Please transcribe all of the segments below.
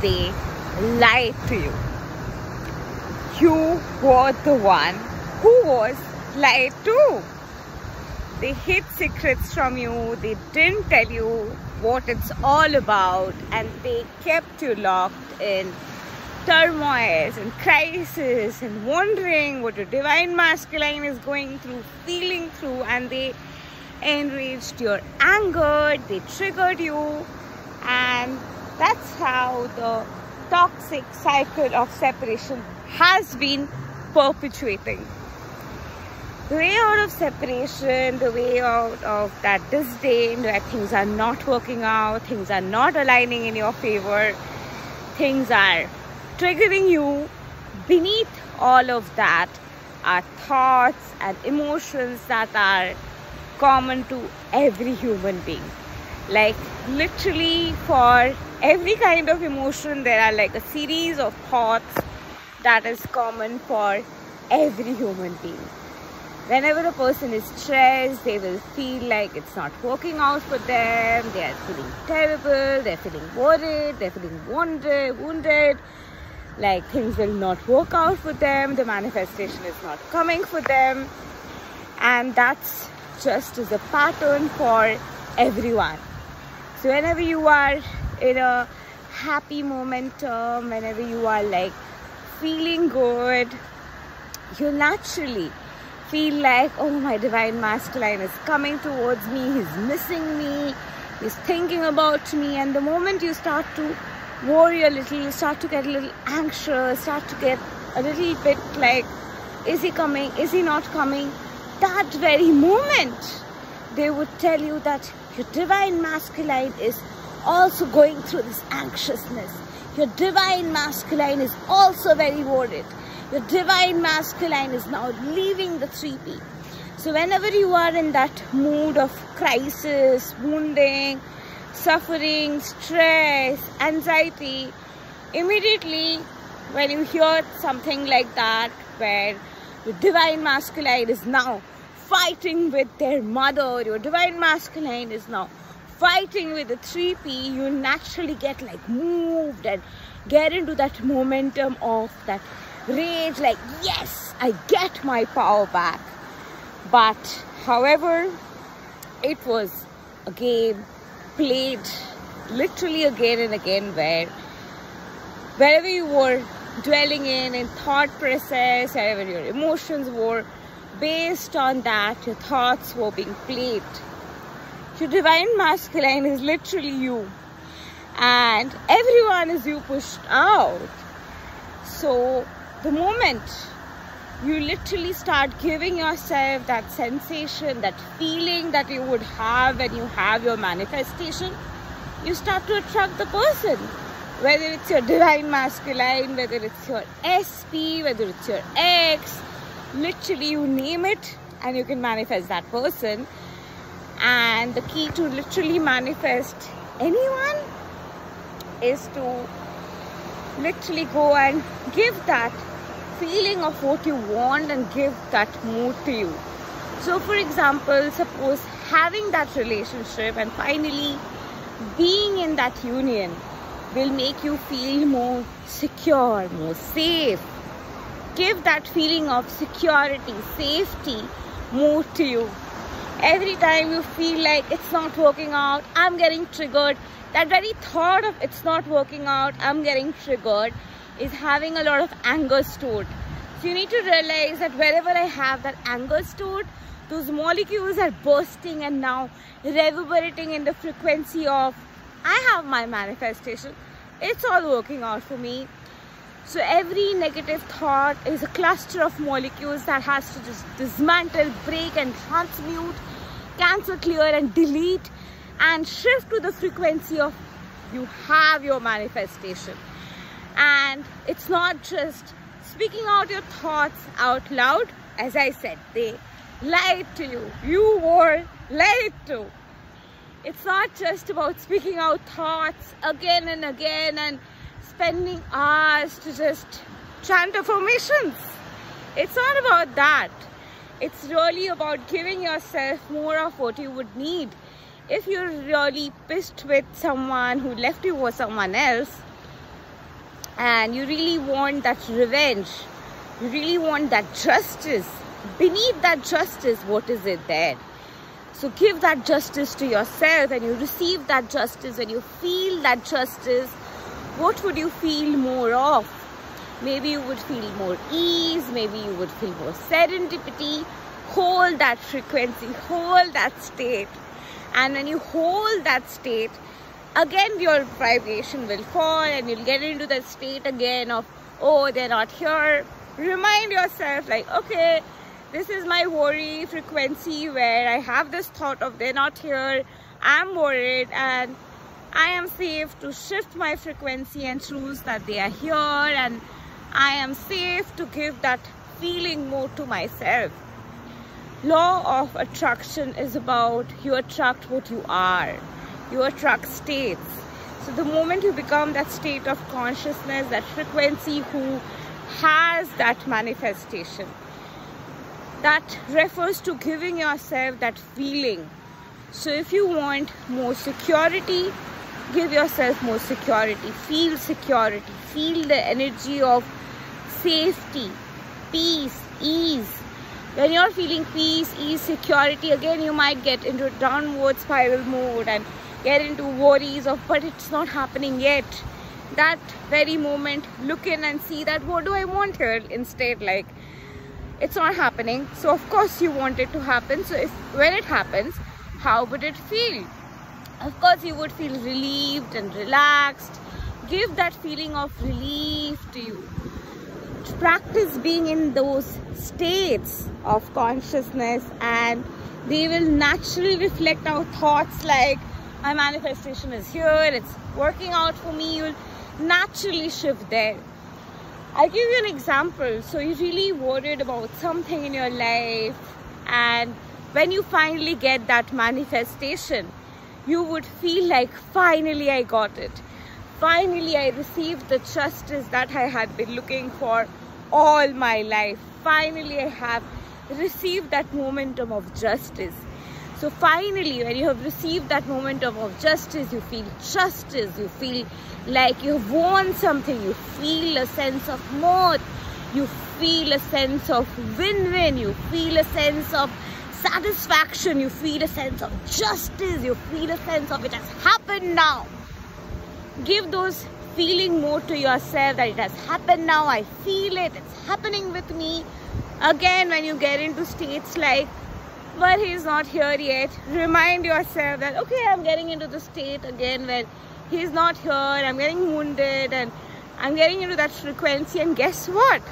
they lied to you. You were the one who was lied to. They hid secrets from you, they didn't tell you what it's all about, and they kept you locked in turmoils and crisis and wondering what your divine masculine is going through, feeling through, and they enraged your anger, they triggered you, and that's how the toxic cycle of separation has been perpetuating. The way out of separation, the way out of that disdain where things are not working out, things are not aligning in your favor, things are triggering you. Beneath all of that are thoughts and emotions that are common to every human being like literally for every kind of emotion there are like a series of thoughts that is common for every human being. Whenever a person is stressed they will feel like it's not working out for them they are feeling terrible they're feeling worried they're feeling wounded wounded like things will not work out for them the manifestation is not coming for them. And that's just is a pattern for everyone. So whenever you are in a happy momentum whenever you are like feeling good. You naturally feel like oh my divine masculine is coming towards me he's missing me he's thinking about me. And the moment you start to worry a little you start to get a little anxious start to get a little bit like is he coming is he not coming? That very moment they would tell you that your divine masculine is also going through this anxiousness. Your divine masculine is also very worried. Your divine masculine is now leaving the 3P. So whenever you are in that mood of crisis, wounding, suffering, stress, anxiety, immediately when you hear something like that where your divine masculine is now fighting with their mother, your divine masculine is now fighting with the 3P, you naturally get like moved and get into that momentum of that rage, like, yes, I get my power back. But, however, it was a game played literally again and again where wherever you were dwelling in in thought process, wherever your emotions were based on that, your thoughts were being played. Your divine masculine is literally you, and everyone is you pushed out. So, the moment you literally start giving yourself that sensation, that feeling that you would have when you have your manifestation, you start to attract the person. Whether it's your divine masculine, whether it's your SP, whether it's your ex, literally you name it and you can manifest that person and the key to literally manifest anyone is to literally go and give that feeling of what you want and give that mood to you so for example suppose having that relationship and finally being in that union will make you feel more secure more safe give that feeling of security, safety more to you. Every time you feel like it's not working out, I'm getting triggered. That very thought of it's not working out, I'm getting triggered is having a lot of anger stored. So you need to realize that wherever I have that anger stored, those molecules are bursting and now reverberating in the frequency of I have my manifestation. It's all working out for me. So every negative thought is a cluster of molecules that has to just dismantle, break and transmute, cancel, clear and delete and shift to the frequency of you have your manifestation. And it's not just speaking out your thoughts out loud. As I said, they lied to you. You were lied to. It's not just about speaking out thoughts again and again and spending hours to just chant affirmations. It's not about that. It's really about giving yourself more of what you would need. If you're really pissed with someone who left you for someone else, and you really want that revenge you really want that justice beneath that justice what is it there so give that justice to yourself and you receive that justice and you feel that justice what would you feel more of maybe you would feel more ease maybe you would feel more serendipity. Hold that frequency hold that state. And when you hold that state again your vibration will fall and you'll get into that state again of oh they're not here. Remind yourself like okay this is my worry frequency where I have this thought of they're not here. I'm worried and I am safe to shift my frequency and choose that they are here and I am safe to give that feeling more to myself. Law of attraction is about you attract what you are. You attract states. So the moment you become that state of consciousness that frequency who has that manifestation that refers to giving yourself that feeling. So if you want more security give yourself more security. Feel security. Feel the energy of safety peace ease. When you're feeling peace ease security again you might get into a downward spiral mode and get into worries of but it's not happening yet. That very moment look in and see that what do i want here? Instead like it's not happening. So of course you want it to happen. So if when it happens how would it feel? Of course you would feel relieved and relaxed. Give that feeling of relief to you practice being in those states of consciousness and they will naturally reflect our thoughts like my manifestation is here it's working out for me you'll naturally shift there. I'll give you an example. So you're really worried about something in your life and when you finally get that manifestation you would feel like finally i got it finally i received the justice that i had been looking for all my life. Finally i have received that momentum of justice. So finally, when you have received that momentum of justice, you feel justice, you feel like you've won something, you feel a sense of mirth, you feel a sense of win-win, you feel a sense of satisfaction, you feel a sense of justice, you feel a sense of it has happened now. Give those feeling more to yourself that it has happened now, I feel it, it's happening with me. Again, when you get into states like but he's not here yet remind yourself that okay i'm getting into the state again where he's not here i'm getting wounded and i'm getting into that frequency. And guess what?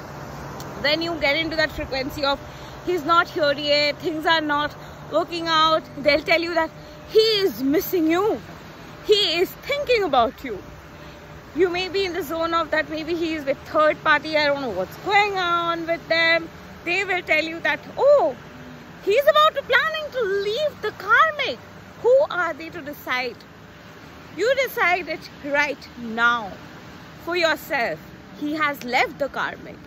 Then you get into that frequency of he's not here yet things are not working out they'll tell you that he is missing you he is thinking about you you may be in the zone of that maybe he is with third party i don't know what's going on with them they will tell you that oh He's about to planning to leave the karmic. Who are they to decide? You decide it right now for yourself. He has left the karmic.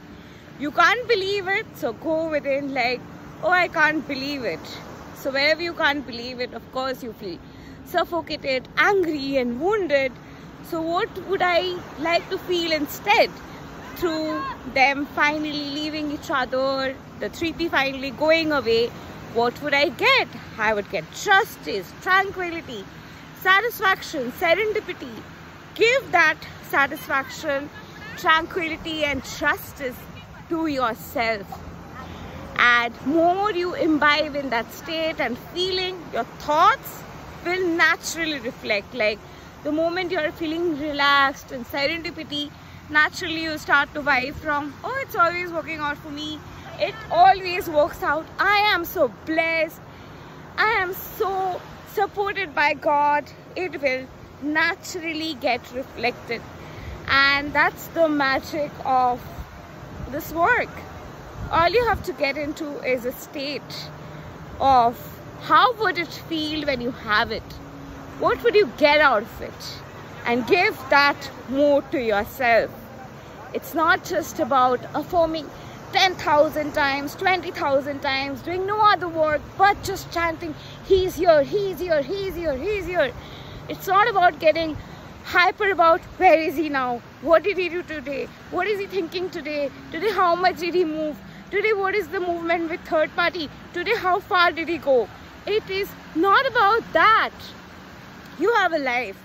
You can't believe it, so go within like, oh, I can't believe it. So wherever you can't believe it, of course you feel suffocated, angry and wounded. So what would I like to feel instead? Through them finally leaving each other, the 3P finally going away, what would I get? I would get justice, tranquility, satisfaction, serendipity. Give that satisfaction, tranquility and justice to yourself. And more you imbibe in that state and feeling, your thoughts will naturally reflect. Like the moment you're feeling relaxed and serendipity, naturally you start to vibe from, oh, it's always working out for me. It always works out. I am so blessed. I am so supported by god. It will naturally get reflected. And that's the magic of this work. All you have to get into is a state of how would it feel when you have it what would you get out of it and give that more to yourself it's not just about affirming 10,000 times, 20,000 times, doing no other work but just chanting, He's here, He's here, He's here, He's here. It's not about getting hyper about where is he now? What did he do today? What is he thinking today? Today how much did he move? Today what is the movement with third party? Today how far did he go? It is not about that. You have a life.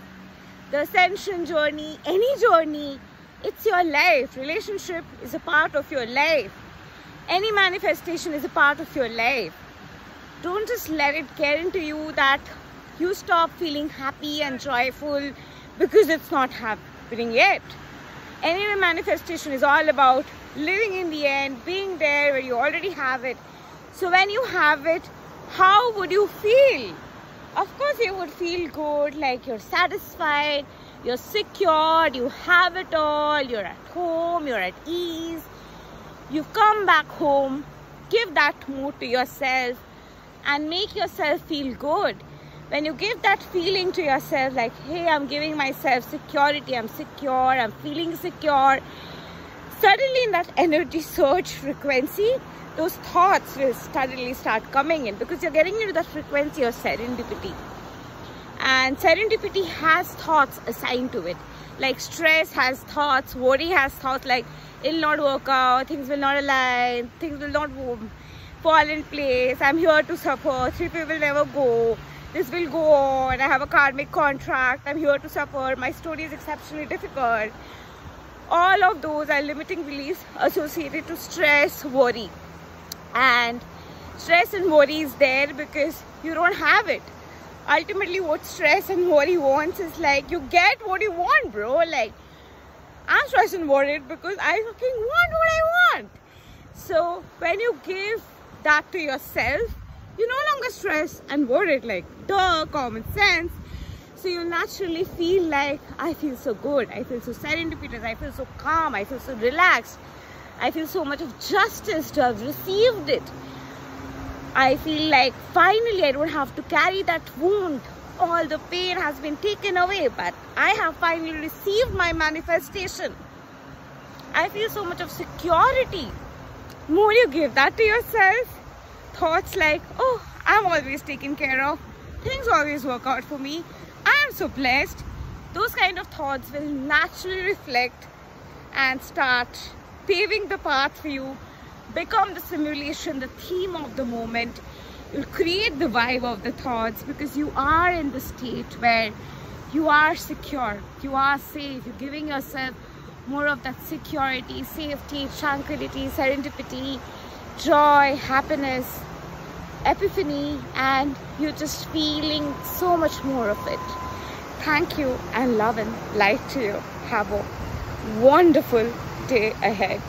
The ascension journey, any journey, it's your life. Relationship is a part of your life. Any manifestation is a part of your life. Don't just let it get into you that you stop feeling happy and joyful because it's not happening yet. Any manifestation is all about living in the end, being there where you already have it. So when you have it, how would you feel? Of course, you would feel good, like you're satisfied, you're secured, you have it all, you're at home, you're at ease. You come back home, give that mood to yourself and make yourself feel good. When you give that feeling to yourself, like, hey, I'm giving myself security, I'm secure, I'm feeling secure, suddenly in that energy surge frequency, those thoughts will suddenly start coming in because you're getting into the frequency of serendipity. And serendipity has thoughts assigned to it. Like stress has thoughts, worry has thoughts like it'll not work out, things will not align, things will not fall in place, I'm here to suffer, three people will never go, this will go on, I have a karmic contract, I'm here to suffer, my story is exceptionally difficult. All of those are limiting beliefs associated to stress, worry and stress and worry is there because you don't have it. Ultimately what stress and worry wants is like you get what you want bro. Like i'm stressed and worried because i fucking want what i want. So when you give that to yourself you no longer stress and worried. Like duh common sense. So you naturally feel like i feel so good. I feel so serendipitous. I feel so calm. I feel so relaxed I feel so much of justice to have received it. I feel like finally I don't have to carry that wound. All the pain has been taken away, but I have finally received my manifestation. I feel so much of security. More you give that to yourself, thoughts like, oh, I'm always taken care of. Things always work out for me. I am so blessed. Those kind of thoughts will naturally reflect and start paving the path for you become the simulation the theme of the moment. You'll create the vibe of the thoughts because you are in the state where you are secure you are safe. You're giving yourself more of that security safety tranquility serendipity joy happiness epiphany and you're just feeling so much more of it. Thank you and love and light to you. Have a wonderful day ahead.